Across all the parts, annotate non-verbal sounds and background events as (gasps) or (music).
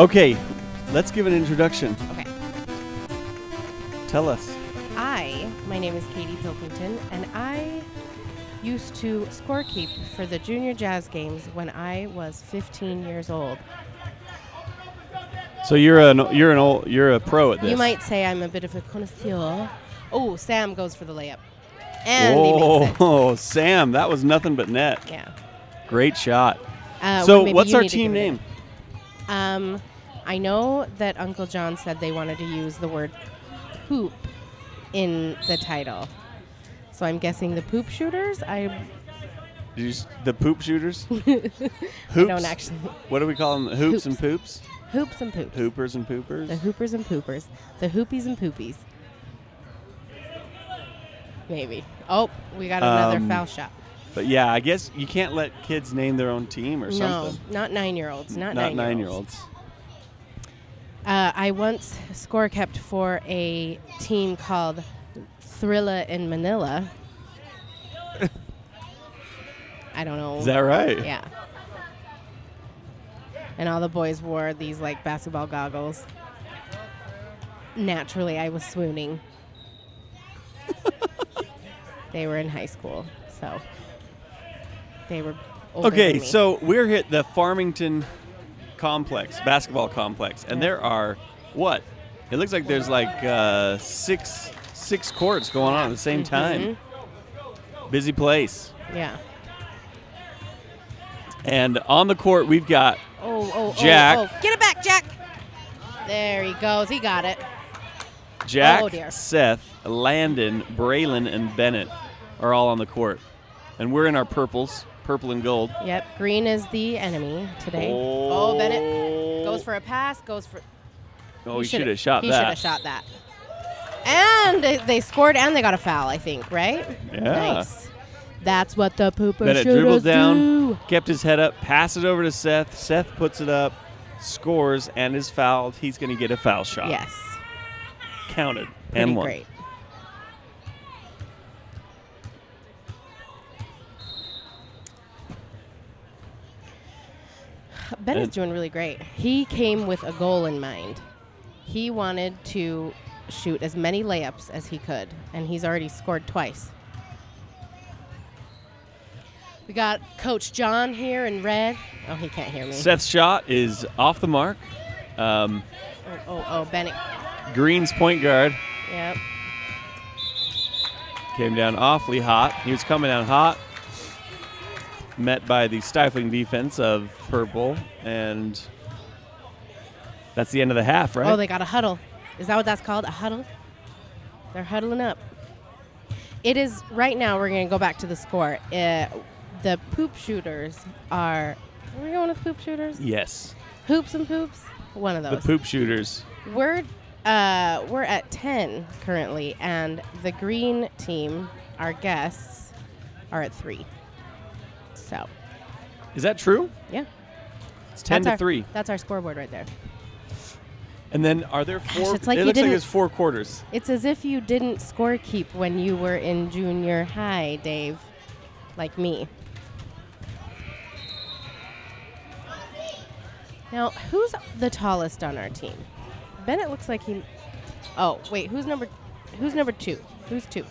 Okay, let's give an introduction. Okay. Tell us. I, my name is Catie Pilkington, and I used to scorekeep for the Junior Jazz games when I was 15 years old. So you're an you're an old you're a pro at this. You might say I'm a bit of a connoisseur. Oh, Sam goes for the layup. And he makes it. Oh, (laughs) Sam, that was nothing but net. Yeah. Great shot. Uh, so, what's our team name? Um, I know that Uncle John said they wanted to use the word poop in the title. So I'm guessing the poop shooters. I, the poop shooters? (laughs) I don't actually. What do we call them? Hoops, and poops. Hoops and poops. Hoopers and poopers. The hoopers and poopers. The hoopies and poopies. Maybe. Oh, we got another Um, foul shot. But yeah, I guess you can't let kids name their own team or something. No, not nine-year-olds. Not, Not nine-year-olds. nine-year-olds. Uh, I once score kept for a team called Thrilla in Manila. (laughs) I don't know. Is that right? Yeah. And all the boys wore these like basketball goggles. Naturally, I was swooning. (laughs) they were in high school, so they were. Okay, so we're at the Farmington complex, basketball complex, and Yeah. there are what? It looks like there's like uh, six six courts going on at the same time. Busy place. yeah. And on the court we've got Oh, oh, Jack. oh, oh. Get it back, Jack. There he goes. He got it. Jack, Oh. Seth, Landon, Braylon, and Bennett are all on the court. And we're in our purples, purple and gold. Yep. Green is the enemy today. Oh. Oh, Bennett goes for a pass. Goes for. Oh, he should shoulda- shot he that. He should have shot that. And they, scored and they got a foul, I think, right? Yeah. Nice. That's what the pooper Bennett dribbled down, do. kept his head up, passed it over to Seth. Seth puts it up, scores, and is fouled. He's going to get a foul shot. Yes. Counted. Pretty and one. great. Bennett's And- doing really great. He came with a goal in mind. He wanted to shoot as many layups as he could, and he's already scored twice. We got Coach John here in red. Oh, he can't hear me. Seth's shot is off the mark. Um, oh, oh, oh, Bennett. Green's point guard Yep. came down awfully hot. He was coming down hot, met by the stifling defense of purple, and that's the end of the half, right? Oh, they got a huddle. Is that what that's called? A huddle? They're huddling up. It is right now. We're going to go back to the score. Uh, the poop shooters are. Are we going with poop shooters? yes, Hoops and poops. One of those. the poop shooters. We're uh, we're at ten currently, and the green team, our guests, are at three. So Is that true? yeah, It's ten that's to our, three. That's our scoreboard right there. And then are there four? it's like it looks like there's four quarters. It's as if you didn't score keep when you were in junior high, Dave. Like me. Now, who's the tallest on our team? Bennett looks like he. Oh, wait, who's number who's number 2? Who's 2?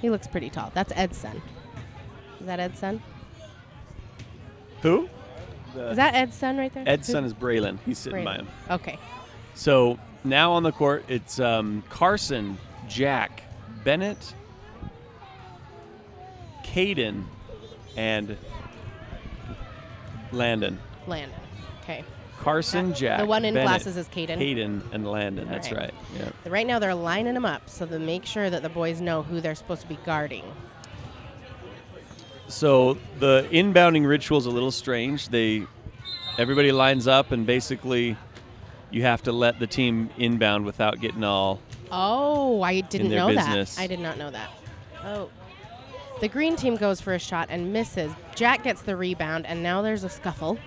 He looks pretty tall. That's Ed's son. Is that Ed's son? Who? Is that Ed's son right there? Ed's Who- son is Braylon. He's sitting by him. Okay. So now on the court, it's um, Carson, Jack, Bennett, Caden, and Landon. Landon. Okay. Carson, Jack. the one in Bennett, glasses is Caden. Caden and Landon. All That's right. right. Yeah. Right now, they're lining them up so to make sure that the boys know who they're supposed to be guarding. So the inbounding ritual is a little strange. They, everybody lines up, and basically, you have to let the team inbound without getting all. Oh, I didn't know business. that. I did not know that. Oh. The green team goes for a shot and misses. Jack gets the rebound, and now there's a scuffle.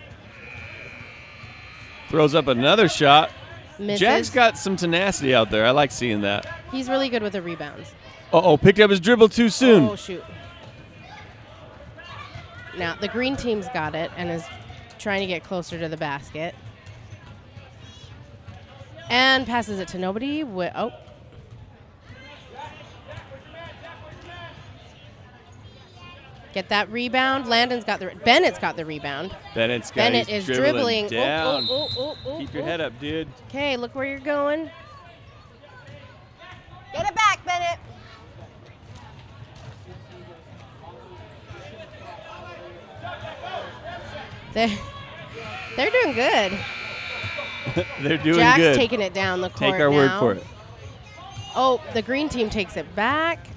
Throws up another shot. Misses. Jack's got some tenacity out there. I like seeing that. He's really good with the rebounds. Uh oh, picked up his dribble too soon. Oh, shoot. Now, the green team's got it and is trying to get closer to the basket. And passes it to nobody. Wi- oh. Get that rebound. Landon's got the. Re- Bennett's got the rebound. Bennett's got Bennett is dribbling, dribbling. Oh, oh, down. Oh, oh, oh, oh, Keep your oh. head up, dude. Okay, look where you're going. Get it back, Bennett. They're, they're doing good. (laughs) They're doing good. Jack's good. taking it down the court Take our word now. for it. Oh, the green team takes it back.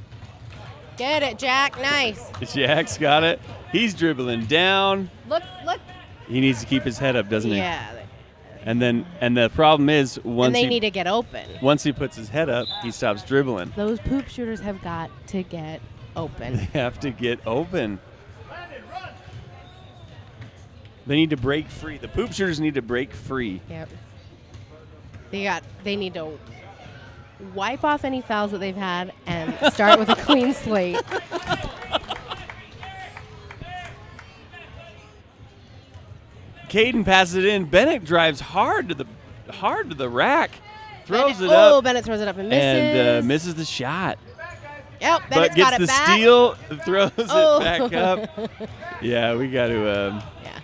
Get it, Jack. Nice. (laughs) Jack's got it. He's dribbling down. Look, look. He needs to keep his head up, doesn't he? Yeah. And then, and the problem is, once And they he need to get open. once he puts his head up, he stops dribbling. Those poop shooters have got to get open. (laughs) They have to get open. They need to break free. The poop shooters need to break free. Yep. They got. They need to wipe off any fouls that they've had and start with a clean slate. (laughs) Caden passes it in. Bennett drives hard to the hard to the rack, throws Bennett- it oh, up, Bennett throws it up and misses. and uh, misses the shot. Yep, but gets got it the back. steal, (laughs) throws Oh. it back up. (laughs) Yeah, we got to. Um, Yeah.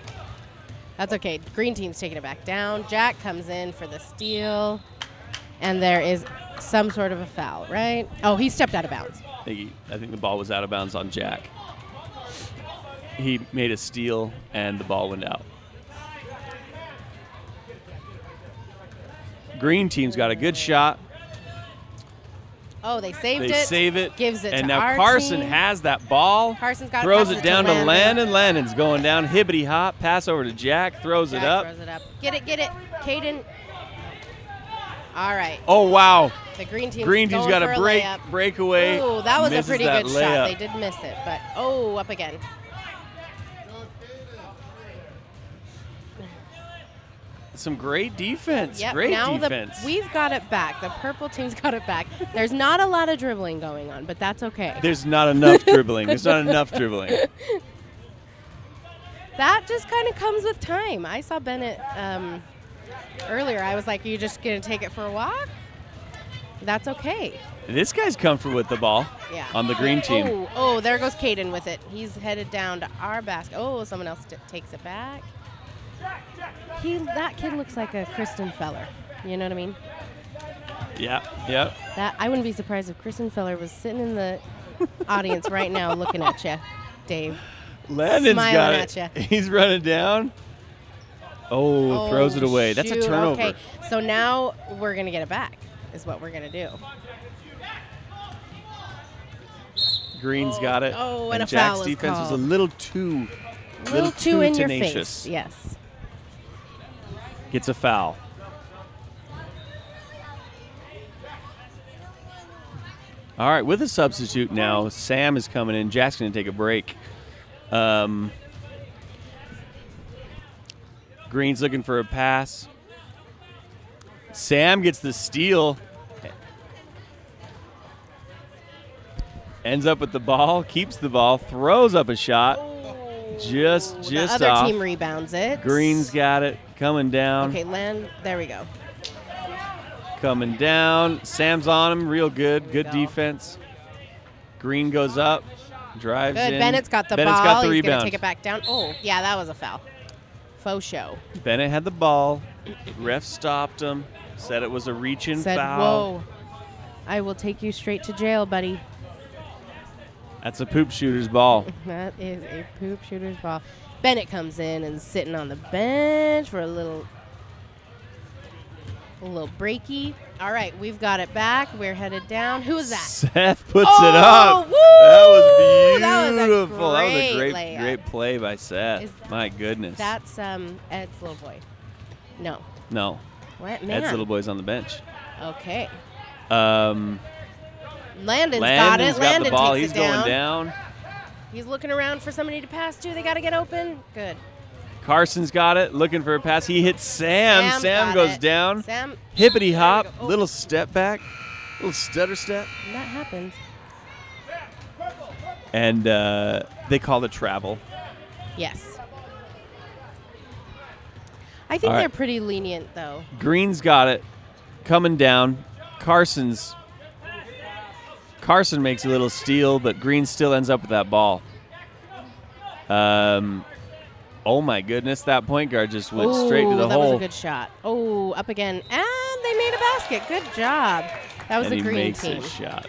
That's okay. Green team's taking it back down. Jack comes in for the steal. And there is some sort of a foul, right? Oh, he stepped out of bounds. I think, he- I think the ball was out of bounds on Jack. He made a steal, and the ball went out. Green team's got a good shot. Oh, they saved They it. save it. Gives it and now Carson team. has that ball. Carson's got it, throws it it down to Landon. Landon. Landon's going down. Hibbity hop. Pass over to Jack. Throws Jack it up. throws it up. Get it, get it. Caden. All right. Oh wow! The green team. Green team's got a break breakaway. Oh, that was a pretty good layup. shot. They did miss it, but oh, up again. Some great defense. Yep. great now defense. the we've got it back. The purple team's (laughs) got it back. There's not a lot of dribbling going on, but that's okay. There's not enough (laughs) dribbling. There's not enough dribbling. (laughs) that just kind of comes with time. I saw Bennett um, earlier. I was like, "Are "You just gonna take it for a walk?" That's okay. This guy's comfortable with the ball. Yeah. On the green team. Oh, oh, there goes Caden with it. He's headed down to our basket. Oh, someone else t- takes it back. He, that kid looks like a Kristen Feller. You know what I mean? Yeah. Yep. That I wouldn't be surprised if Kristen Feller was sitting in the audience right now looking at you, Dave. Landon's Smiling got it. (laughs) He's running down. Oh, oh throws it Oh, away. That's a shoot. turnover. Okay, so now we're gonna get it back. Is what we're gonna do. Green's got it. Oh, oh and a Jack's defense was a little too, A little too in your tenacious. face. Yes. Gets a foul. All right, with a substitute now, Sam is coming in. Jack's going to take a break. Um, Green's looking for a pass. Sam gets the steal. Ends up with the ball, keeps the ball, throws up a shot. Just, just the other off. team rebounds it. Green's got it, coming down. Okay, land. There we go. coming down. Sam's on him, real good. Good Go. defense. Green goes up, drives Good. in. Bennett's got the Bennett's ball. got the He's rebound. gonna take it back down. Oh, yeah, that was a foul. Faux show. Bennett had the ball. Ref stopped him. Said it was a reach-in Said, foul. "Whoa, I will take you straight to jail, buddy." That's a poop shooter's ball. (laughs) That is a poop shooter's ball. Bennett comes in and sitting on the bench for a little, a little breaky. All right, we've got it back. We're headed down. Who is that? Seth puts Oh, it up. woo! That was That was a beautiful. That was a great great, play by Seth. Is- My goodness. That's um Ed's little boy. No, no, what man? Ed's little boy's on the bench. Okay, Um, Landon's, Landon's got Landon's it. got Landon the ball. takes He's it down. going down. He's looking around for somebody to pass to. They got to get open. Good. Carson's got it, looking for a pass. He hits Sam. Sam's Sam goes it. down. Sam, Hippity hop, There we go. Oh. little step back, little stutter step, that happens. and uh, they call it travel. Yes. I think right. they're pretty lenient though. Green's got it. coming down. Carson's Carson makes a little steal, but Green still ends up with that ball. Um, oh my goodness, that point guard just went straight to the that hole. That was a good shot. Oh, up again, and they made a basket. Good job. That was and the green team. a shot.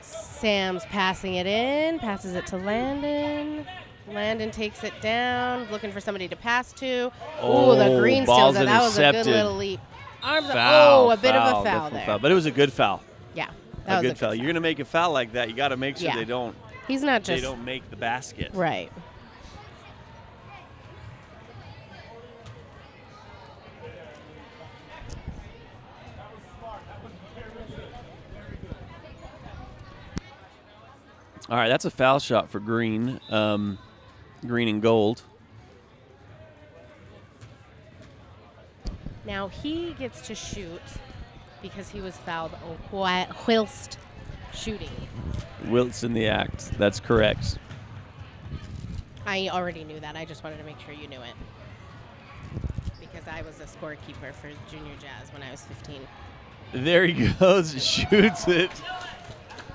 Sam's passing it in, passes it to Landon. Landon takes it down, looking for somebody to pass to. Oh, Ooh, the green steals it. That was a good little leap. Arms up. Oh, a bit of a foul there. foul. But it was a good foul. Yeah, a good a foul. You're gonna make a foul like that. You got to make sure Yeah. they don't He's not just. they don't make the basket. right. All right, that's a foul shot for Green. Um, green and gold. Now he gets to shoot because he was fouled whilst shooting. Wilt's in the act. That's correct. I already knew that. I just wanted to make sure you knew it. Because I was a scorekeeper for Junior Jazz when I was 15. There he (laughs) goes, shoots it,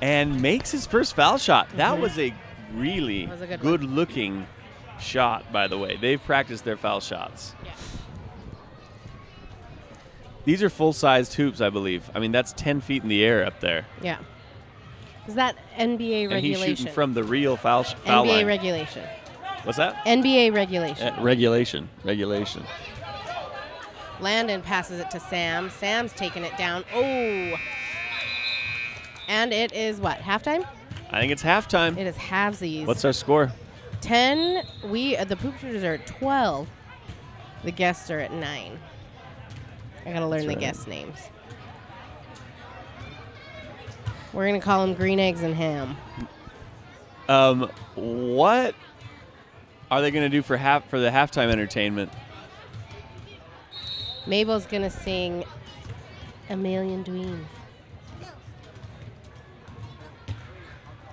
and makes his first foul shot. That Mhm. was a really was a good, good looking shot, by the way. They've practiced their foul shots. Yeah. These are full-sized hoops, I believe. I mean, that's 10 feet in the air up there. Yeah. Is that NBA And he's regulation? shooting from the real foul, foul NBA line. regulation. What's that? NBA regulation. Uh, regulation. Regulation. Landon passes it to Sam. Sam's taking it down. Oh. And it is what? Halftime? I think it's halftime. It is halvesies. What's our score? 10. We uh, the poop shooters are at 12. The guests are at 9. I got to learn That's the right. guest names. We're going to call them green eggs and ham. Um, what are they going to do for half for the halftime entertainment? Mabel's going to sing A Million Dreams.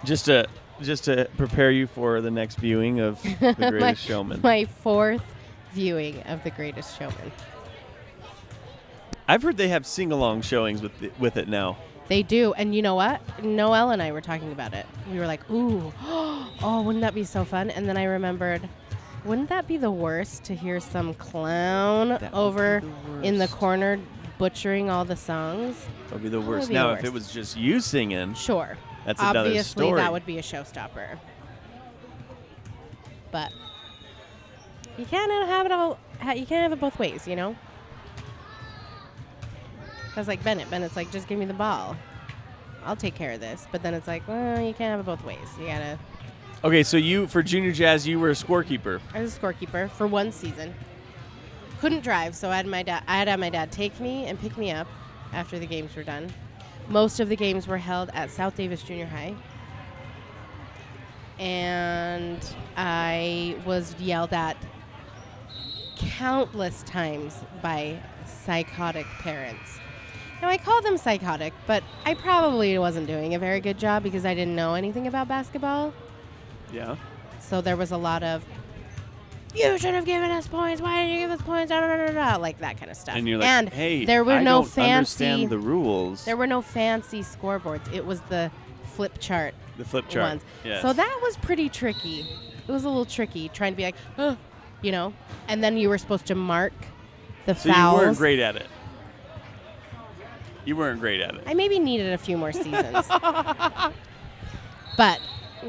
Just to just to prepare you for the next viewing of (laughs) The my, Greatest Showman. My fourth viewing of The Greatest Showman. I've heard they have sing-along showings with the, with it now. They do, and you know what? Noelle and I were talking about it. We were like, "Ooh, (gasps) oh, wouldn't that be so fun?" And then I remembered, wouldn't that be the worst to hear some clown That over the in the corner butchering all the songs? That would be the worst. be the now, if it was just you singing, Sure, That's another obviously story. that would be a showstopper. But you can't have it all. You can't have it both ways, you know. That's like Bennett. Bennett's like, just give me the ball. I'll take care of this. But then it's like, well, you can't have it both ways. You gotta. okay. So you for junior jazz, you were a scorekeeper. I was a scorekeeper for one season. Couldn't drive, so I had my dad. I had to have my dad take me and pick me up after the games were done. Most of the games were held at South Davis Junior High, and I was yelled at countless times by psychotic parents. Now I call them psychotic, but I probably wasn't doing a very good job because I didn't know anything about basketball. Yeah. So there was a lot of, you should have given us points. Why didn't you give us points? Da, da, da, da, da," like that kind of stuff. And you're like, and hey, there were I no don't fancy. understand the rules. There were no fancy scoreboards. It was the flip chart the flip chart. ones. Yes. So that was pretty tricky. It was a little tricky trying to be like, oh, you know, and then you were supposed to mark the So fouls. you weren't great at it. You weren't great at it. I maybe needed a few more seasons. (laughs) but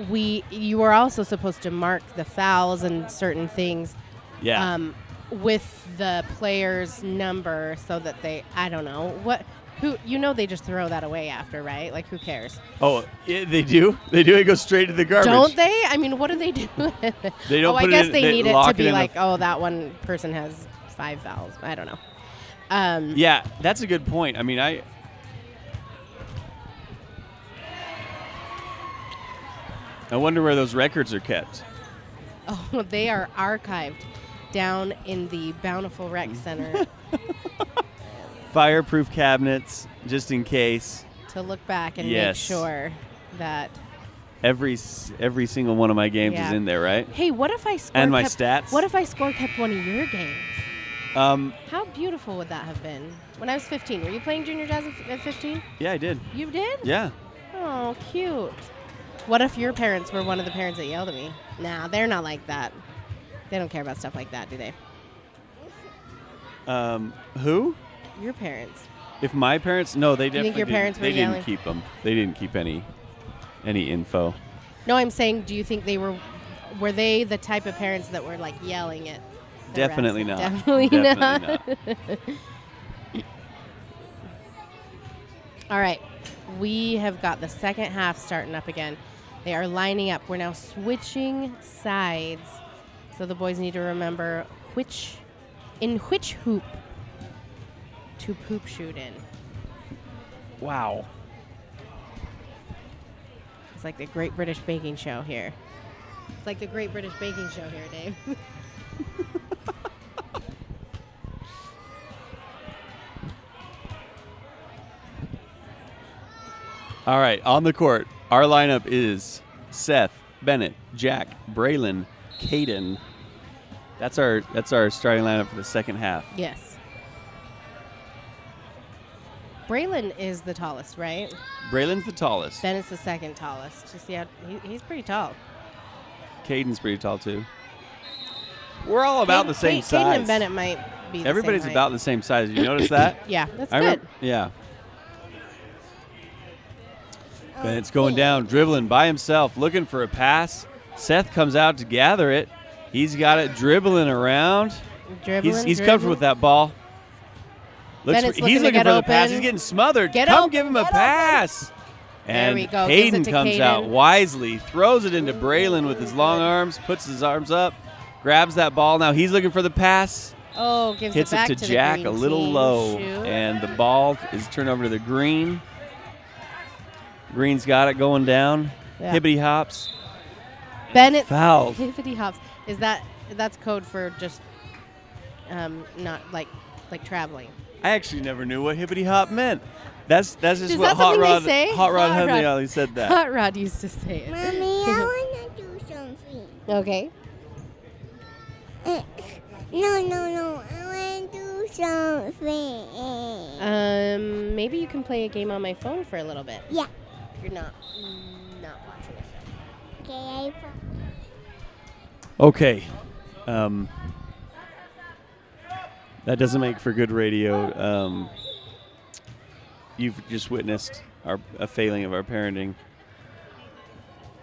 we you were also supposed to mark the fouls and certain things Yeah. um, with the player's number so that they I don't know what who you know they just throw that away after right like who cares oh, yeah, they do. They do. It goes straight to the garbage. don't they I mean what do they do They (laughs) don't oh I put it guess in- they, they need it to be in the like f- oh that one person has five fouls I don't know um, Yeah, that's a good point. I mean, I. I wonder where those records are kept. (laughs) oh they are archived down in the Bountiful Rec (laughs) Center Fireproof cabinets, just in case. to look back and Yes. make sure that Every every single one of my games Yeah. is in there, right? hey what if I score And my kept, stats. what if I score kept one of your games Um, How beautiful would that have been? When I was 15, were you playing junior jazz at at 15? yeah, I did. You did? Yeah. Oh, cute. What if your parents were one of the parents that yelled at me? Nah, they're not like that. They don't care about stuff like that, do they? Um, who? Your parents. If my parents? No, they definitely. think definitely. your didn't- parents were They yelling? didn't keep them. They didn't keep any, any info. No, I'm saying, do you think they were, were they the type of parents that were like yelling at? Definitely not. Definitely, (laughs) Definitely not. All right, we have got the second half starting up again. They are lining up. We're now switching sides, so the boys need to remember which, in which hoop, to poop shoot in. Wow. It's like the Great British Baking Show here. It's like the Great British Baking Show here, Dave. (laughs) All right, on the court, our lineup is Seth, Bennett, Jack, Braylon, Caden. That's our that's our starting lineup for the second half. yes. Braylon is the tallest, right? Braylon's the tallest. Bennett's the second tallest. Just how he, he's pretty tall. Caden's pretty tall too. We're all about the same Caden size. and Bennett might be. the Everybody's about the same size. You notice that? (coughs) Yeah, that's I good. yeah. Bennett's going down, dribbling by himself, looking for a pass. Seth comes out to gather it. He's got it dribbling around. Dribbling, He's, he's dribbling. comfortable with that ball. Looks for, he's looking to looking get for the pass. He's getting smothered. Get Come open, give him a open. pass. There And we go. Gives it Caden to comes out wisely, throws it into Braylon with his long arms, puts his arms up, grabs that ball. Now he's looking for the pass. Oh, gives hits it back it to, to Jack a little low, Shoot. and the ball is turned over to the green. Green's got it going down. Yeah. Hibbity hops. Bennett Fouled. (laughs) Hippity hops. Is that that's code for just um not like like traveling? I actually never knew what hibbity hop meant. That's that's just Is what that Hot something they Rod say? Hot Rod Hot Hundley Rod. always said that. Hot Rod used to say it. Mommy, I (laughs) wanna do something. Okay. Uh, No, no, no. I wanna do something. Um, maybe you can play a game on my phone for a little bit. yeah. You're not not watching it. Okay. Okay. Um, that doesn't make for good radio. Um, you've just witnessed our a failing of our parenting,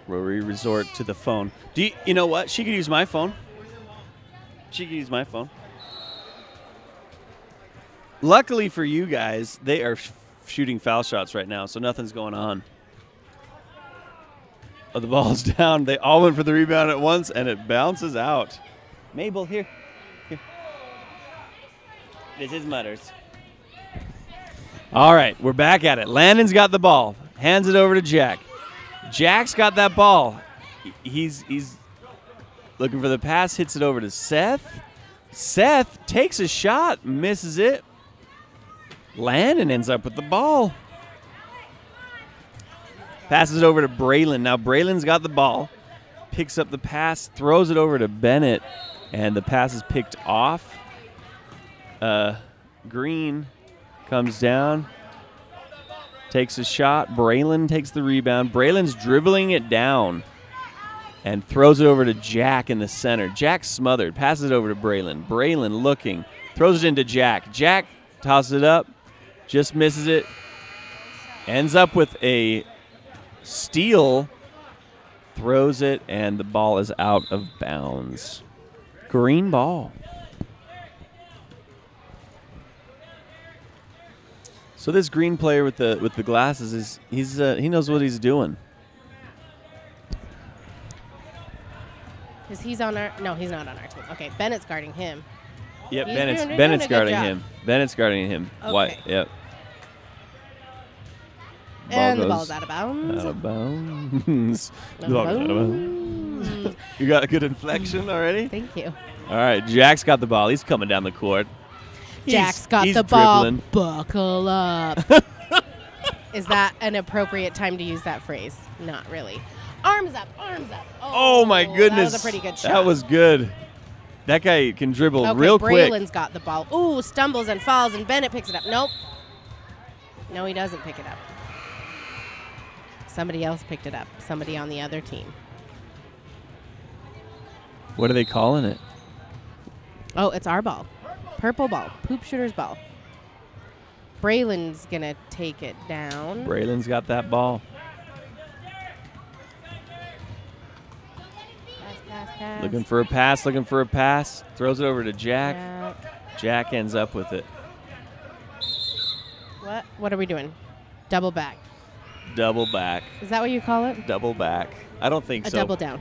where we resort to the phone. Do you, you know what? She could use my phone. She could use my phone. Luckily for you guys, they are sh- shooting foul shots right now, so nothing's going on. Oh, the ball's (laughs) down. They all went for the rebound at once, and it bounces out. Mabel, here. Here. This is Mutters. All right, we're back at it. Landon's got the ball. Hands it over to Jack. Jack's got that ball. He's he's looking for the pass, hits it over to Seth. Seth takes a shot, misses it. Landon ends up with the ball. Passes it over to Braylon. Now Braylon's got the ball, picks up the pass, throws it over to Bennett, and the pass is picked off. Uh, Green comes down, takes a shot. Braylon takes the rebound. Braylon's dribbling it down and throws it over to Jack in the center. Jack smothered, passes it over to Braylon. Braylon looking, throws it into Jack. Jack tosses it up, just misses it, ends up with a steal, throws it, and the ball is out of bounds. Green ball. So this green player with the with the glasses is he's uh, he knows what he's doing. Because he's on our. No, he's not on our team. Okay, Bennett's guarding him. Yep, He's Bennett's doing- doing Bennett's good guarding him. Bennett's guarding him. White. Yep. And the ball's out of bounds. Out of bounds. (laughs) Out of bounds. you got a good inflection already. Thank you. All right, Jack's got the ball. He's coming down the court. He's- Jack's got he's the ball. Buckle up. (laughs) Is that an appropriate time to use that phrase? Not really. Arms up, arms up. Oh my goodness! That was a pretty good shot. That was good. That guy can dribble Okay, real quick. Braylon's got the ball. Ooh, stumbles and falls, and Bennett picks it up. Nope. No, he doesn't pick it up. Somebody else picked it up. Somebody on the other team. What are they calling it? Oh, it's our ball. Purple ball. Poop shooter's ball. Braylon's gonna take it down. Braylon's got that ball. Pass, pass, pass. Looking for a pass, looking for a pass. Throws it over to Jack. Yeah. Jack ends up with it. What? What are we doing? Double back. Double back. Is that what you call it? Double back. I don't think A so. double down.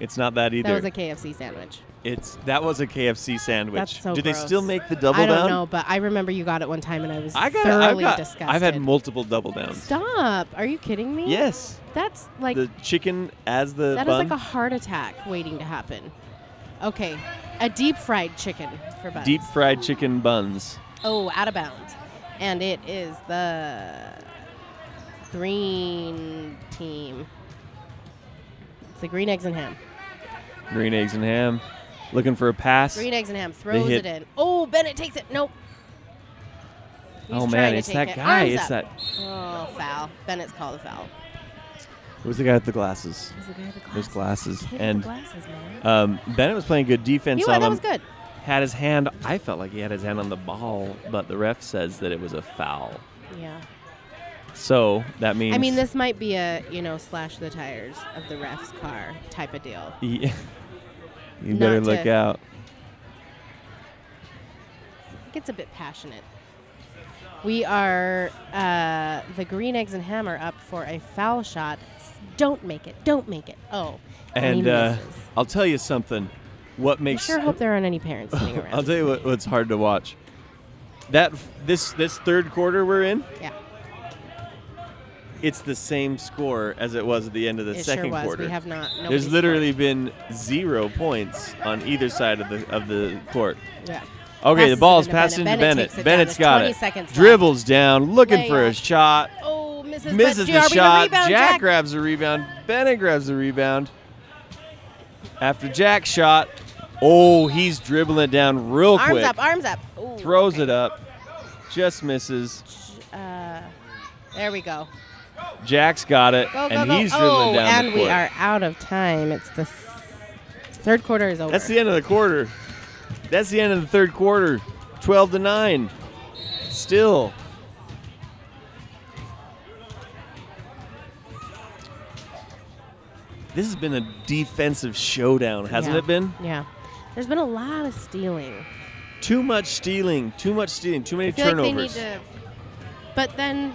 It's not that either. That was a KFC sandwich. it's that was a KFC sandwich. That's so Do they still make the double down? I don't down? know, but I remember you got it one time, and I was I got, I've thoroughly got disgusted. I've had multiple double downs. Stop! Are you kidding me? Yes. That's like the chicken as the that is bun. like a heart attack waiting to happen. Okay, a deep fried chicken for buns. Deep fried chicken buns. Oh, out of bounds, and it is the green team. It's the green eggs and ham. Green eggs and ham. Looking for a pass. Green eggs and ham throws it in. Oh, Bennett takes it. Nope. He's oh man, it's that it. guy. Arms It's up. that. Oh, foul. Bennett's called a foul. Who's the guy with the glasses? He's the guy with the Those glasses. glasses. And glasses, man. um, Bennett was playing good defense You on? That him. was good. Had his hand. I felt like he had his hand on the ball, but the ref says that it was a foul. Yeah. So that means. I mean, this might be a you know slash the tires of the ref's car type of deal. Yeah. (laughs) you Not better look to- out. Gets a bit passionate. We are uh, the green eggs and ham are up for a foul shot. S- Don't make it. Don't make it. Oh. And he uh, misses. I'll tell you something. What I makes sure hope there aren't any parents sitting (laughs) around. I'll tell you what, what's hard to watch. That this this third quarter we're in, yeah, it's the same score as it was at the end of the it second sure was. quarter. We have not. There's literally been zero points on either side of the of the court. Yeah. Okay, Passes the ball's passed into Bennett Bennett. takes it down. Bennett's got 20 it. seconds left. Dribbles down, looking for a shot. Oh, misses. Misses the shot. rebound, Jack, Jack. grabs the rebound. Bennett grabs the rebound. After Jack shot, oh, he's dribbling it down real quick. Arms quick. up. Arms up. Ooh, Throws okay. it up. Just misses. Uh, there we go. Jack's got it, Go, go, and go. he's dribbling oh, down and the we are out of time. It's the third quarter is over. That's the end of the quarter. That's the end of the third quarter. 12 to 9. Still. This has been a defensive showdown, hasn't Yeah. it been? Yeah. There's been a lot of stealing. Too much stealing, too much stealing, too many feel like turnovers. to. But then,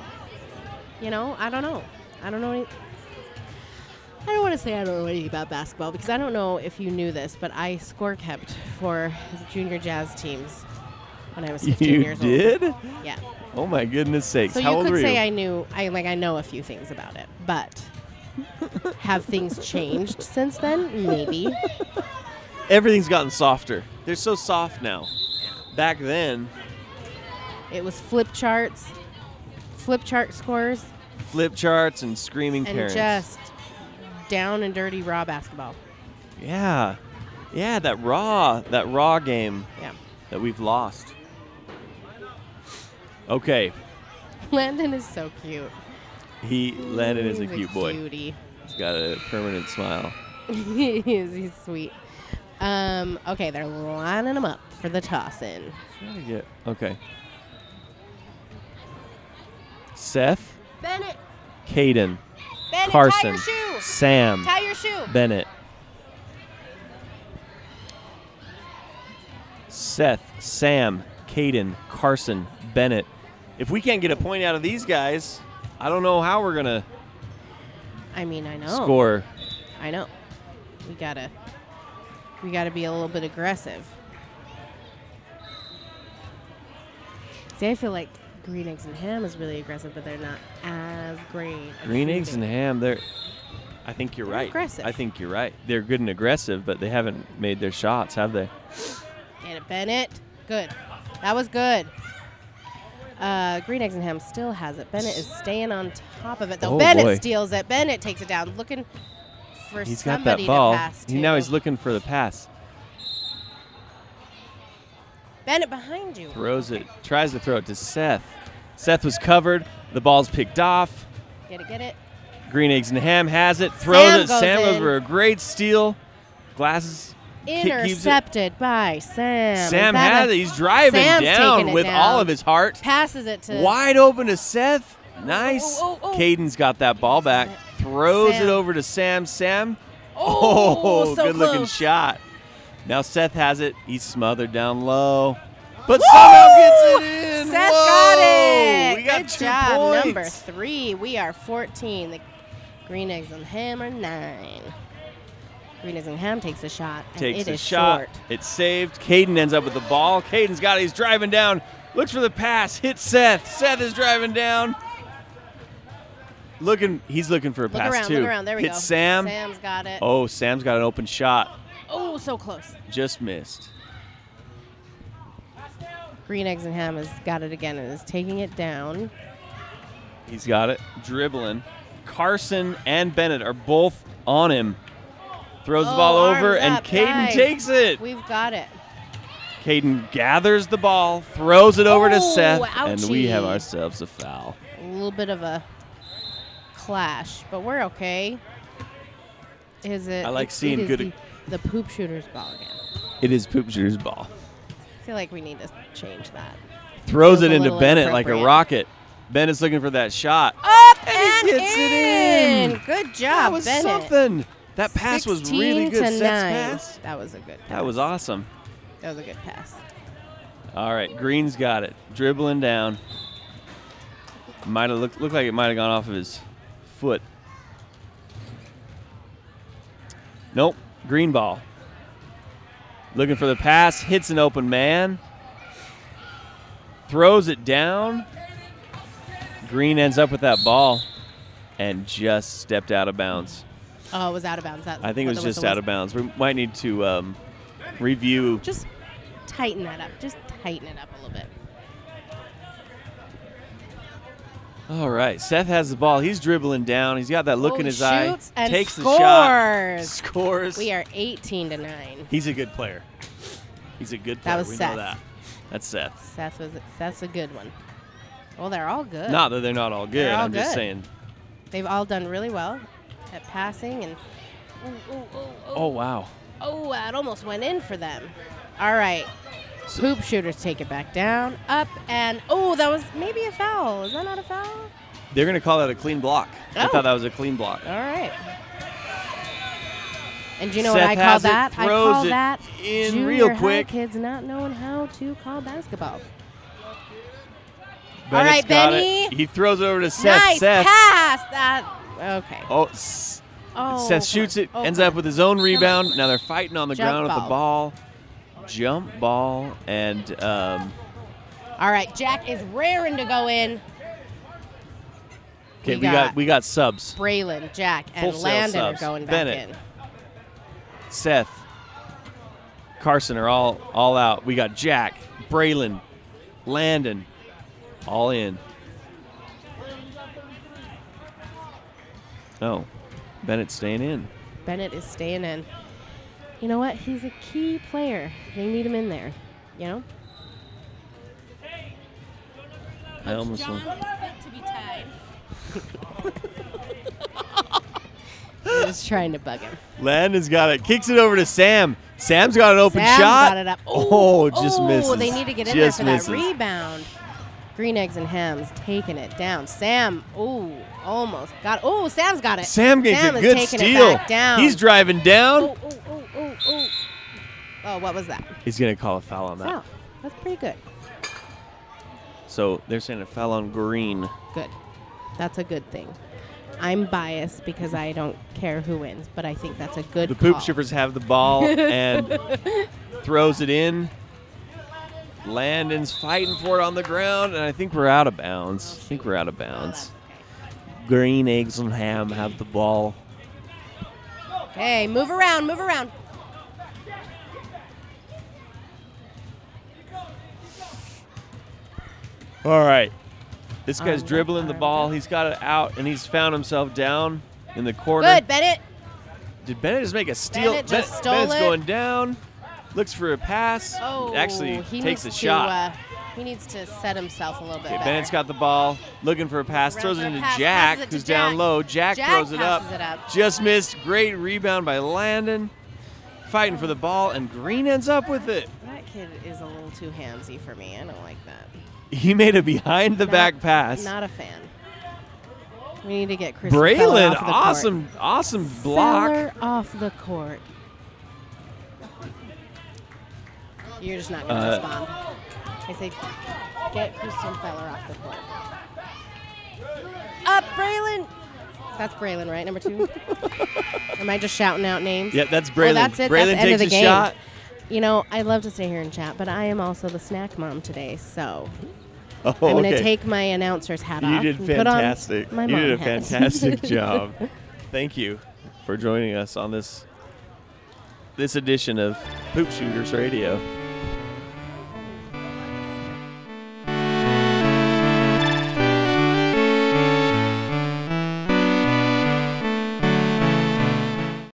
you know, I don't know. I don't know any. I don't want to say I don't know anything about basketball because I don't know if you knew this, but I score kept for junior jazz teams when I was 15 you years did? old. Yeah. Oh my goodness sakes. So How you old could say you? I knew. I like I know a few things about it, but (laughs) have things changed since then? Maybe. Everything's gotten softer. They're so soft now. Back then, It was flip charts, flip chart scores, flip charts and screaming and parents. just down and dirty raw basketball. Yeah. Yeah, that raw, that raw game Yeah. that we've lost. Okay. Landon is so cute. He Landon is a cute boy. Cutie. He's got a permanent smile. (laughs) he is. He's sweet. Um. Okay, they're lining them up for the toss in. Trying to get okay. Seth, Bennett. Caden, Bennett, Carson. Sam, Tie your shoe. Bennett, Seth, Sam, Caden, Carson, Bennett. If we can't get a point out of these guys, I don't know how we're gonna I mean, I know. score. I know. We gotta. We gotta be a little bit aggressive. See, I feel like green eggs and ham is really aggressive, but they're not as great. Green eggs and ham, they're. I think you're They're right. aggressive. I think you're right. They're good and aggressive, but they haven't made their shots, have they? Get it, Bennett. Good. That was good. Uh, Green Eggs and Ham still has it. Bennett is staying on top of it, though. Oh, Bennett boy. steals it. Bennett takes it down, looking for He's got somebody that ball. to pass to. He, now he's looking for the pass. Bennett behind you. Throws it, tries to throw it to Seth. Seth was covered. The ball's picked off. Get it, get it. Green Eggs and Ham has it, throws Sam it. goes Sam goes for a great steal. Glasses ki- keeps it. Intercepted by Sam. Sam a- it. He's driving Sam's down it with down. all of his heart. Passes it to Wide open to Seth. Nice. oh, oh, oh. Caden's got that ball back. Throws it over to Sam. Sam. Oh, oh so good looking shot. Now Seth has it. He's smothered down low. But somehow gets it in. Seth Whoa! got it. We got Good two job. points. Number three. We are 14. The Green Eggs and Ham are nine. Green Eggs and Ham takes a shot. And Takes it a is shot. short. It's saved. Caden ends up with the ball. Caden's got it. He's driving down. Looks for the pass. Hits Seth. Seth is driving down. Looking, he's looking for a Look pass around, too. look around. There we Hits go. Sam. Sam's got it. Oh, Sam's got an open shot. Oh, so close. Just missed. Green Eggs and Ham has got it again and is taking it down. He's got it. Dribbling. Carson and Bennett are both on him. Throws the Oh, ball over, and up, Caden guys. takes it. We've got it. Caden gathers the ball, throws it over to Oh, Seth, and we have ourselves a foul. A little bit of a clash, but we're okay. Is it? I like seeing good- The, poop shooter's ball again. It is Poop Shooter's ball. I feel like we need to change that. Throws it into Bennett like a rocket. Bennett's looking for that shot. Up And he and, gets it in. in. Good job, that was Bennett. something. That pass was really 16 good. nine. pass. That was a good. Pass. That was awesome. That was a good pass. All right, Green's got it. Dribbling down. Might have looked, looked like it might have gone off of his foot. Nope. Green ball. Looking for the pass. Hits an open man. Throws it down. Green ends up with that ball and just stepped out of bounds. Oh, it was out of bounds. That I think it was just out of bounds. We might need to um, review. Just tighten that up. Just tighten it up a little bit. All right, Seth has the ball. He's dribbling down. He's got that look Oh, in his shoots eye. and takes the shot. scores. (laughs) Scores. We are 18 to nine. He's a good player. He's a good player. That was we Seth. know that. That's Seth. Seth was. That's a good one. Well, they're all good. Not that they're not all good. All I'm good. just saying. They've all done really well at passing and. Ooh, ooh, ooh, ooh. Oh wow. Oh, that almost went in for them. All right. Hoop shooters take it back down, up, and oh, that was maybe a foul. Is that not a foul? They're gonna call that a clean block. I Oh. thought that was a clean block. All right. And do you know Seth what I call that? I call it that in junior real high quick. kids not knowing how to call basketball. Bennett's right, got Benny. It. He throws it over to Seth. nice Seth. pass. That okay. Oh, Oh, Seth shoots it, Oh, ends up with his own rebound. Now they're fighting on the Jump ground with the ball. Jump ball and um, All right, Jack is raring to go in. okay, We we got got- we got subs. Braylon, Jack, and Full Landon are going back Bennett. in. Seth, Carson are all all out. We got Jack, Braylon, Landon, all in. Oh, Bennett staying in. Bennett is staying in. You know what? He's a key player. They need him in there. You know? I almost want. to be tied. (laughs) Just trying to bug him. Landon's got it. Kicks it over to Sam. Sam's got an open Sam's shot. got it up. Oh, just oh, misses. they need to get in Just there for misses. that rebound. Green eggs and hams taking it down. Sam, oh, almost got. Oh, Sam's got it. Sam gets Sam a is good steal. It back down. He's driving down. Oh, oh, oh, oh, oh. Oh, what was that? He's gonna call a foul on that. Foul. That's pretty good. So they're saying a foul on Green. Good. That's a good thing. I'm biased because I don't care who wins, but I think that's a good The poop shippers have the ball (laughs) and throws it in. Landon's fighting for it on the ground, and I think we're out of bounds. I think we're out of bounds. Green eggs and ham have the ball. Hey, move around, move around. All right. This guy's Um, dribbling the um, ball. He's got it out, and he's found himself down in the corner. Good, Bennett. Did Bennett just make a steal? Bennett just Ben- stole Bennett's it. going down. looks for a pass. Oh, actually he takes a to, shot. Uh, he needs to set himself a little bit Okay. Bennett's got the ball, looking for a pass, Runs throws it into pass, Jack, it who's down low. Jack, Jack throws it up. it up. Just missed. Great rebound by Landon. Fighting for the ball, and Green ends up with it. Kid is a little too handsy for me. I don't like that. He made a behind the back pass. Not a fan. We need to get Chris Feller Braylon, off the awesome, awesome Court. block. Feller off the court. You're just not going to Uh, respond. I say, get Christian Feller off the court. Up, Braylon! That's Braylon, right? Number two? (laughs) Am I just shouting out names? Yeah, that's Braylon. Oh, that's it. Braylon that's the end takes of the a game. shot. You know, I'd love to stay here and chat, but I am also the snack mom today, so Oh, I'm going to okay. take my announcer's hat off. You off. did and put on fantastic. you did a hat. fantastic (laughs) job. Thank you for joining us on this this edition of Poop Shooters Radio.